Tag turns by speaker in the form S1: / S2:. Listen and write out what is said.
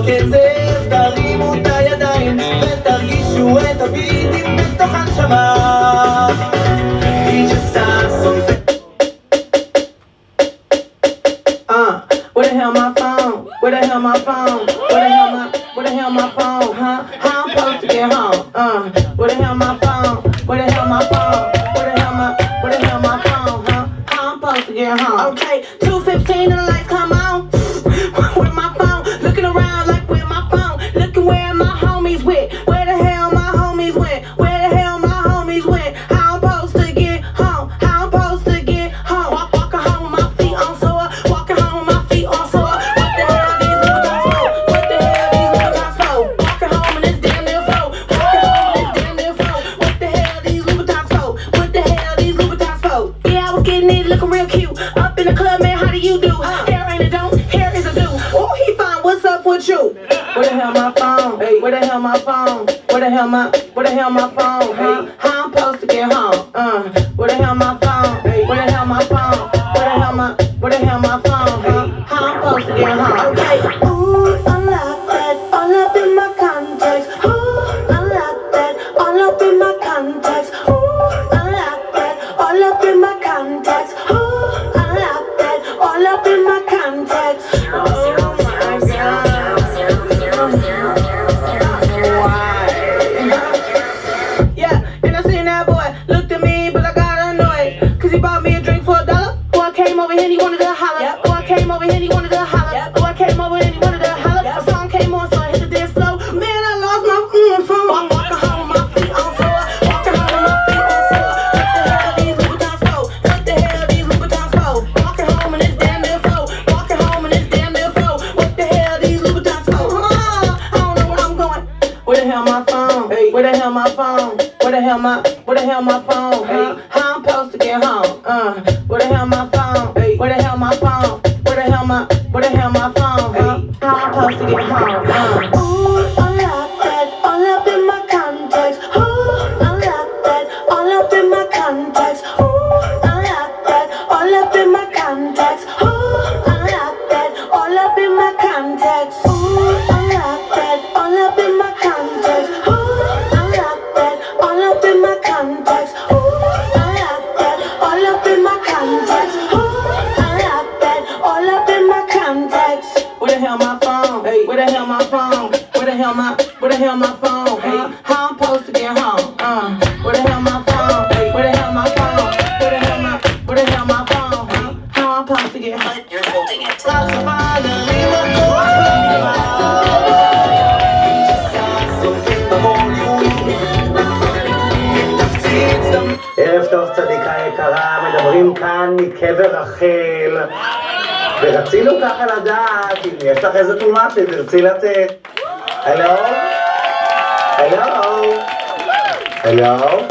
S1: בקצב, תרימו את הידיים ותרגישו את הביטים בתוך הנשמה hell my phone? Where the hell my phone? Where the hell my where the hell my phone? Huh? How I'm supposed to get home? Uh, where the hell my phone? Where the hell my phone? Where the hell my where the hell my phone? Huh? How I'm supposed to get home? Okay, two fifteen and with you? Where the hell my phone? Where the hell my phone? Where the hell my where the hell my phone? Huh? How I'm supposed to get home? Uh, where the hell my phone? Where the hell my phone? Where the hell my where the hell my phone? Huh? How I'm supposed to get home? Okay. Ooh, I like that. All up in my contacts. Ooh, I like that. All up in my contacts. Ooh, I like that. All up in my contacts. Ooh, I like that. All up in my contacts. Oh hell my where the hell my phone? Huh? How I'm supposed to get home? Uh, where the hell my phone? Where the hell my phone? Where the hell my where the hell my phone? Huh? How I'm supposed to get home? Uh. Ooh, I Where the hell my phone? Where the hell my where the hell my phone? Huh? How I'm supposed to get home? Uh, where the hell my phone? Where the hell my phone? Where the hell my where the hell my phone? Huh? How I'm supposed to get home?
S2: You're holding it.
S3: ערב טוב צדיקה יקרה, מדברים כאן מקבר רחל ורצינו ככה לדעת אם יש לך איזה תרומה שתרצי לתת. הלו? הלו? הלו?